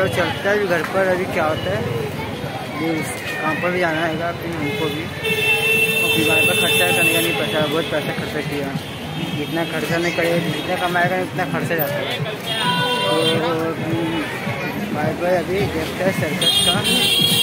चलो चलते हैं घर पर, अभी क्या होता है? काम पर भी जाना है फिर हमको भी। और बीमार पर खर्चा करने का नहीं पता, बहुत पैसा खर्चा किया। जितना खर्चा नहीं करेगा जितना कमाएगा उतना खर्चा जाता है। तो भाई भाई अभी देखते हैं सरकस का।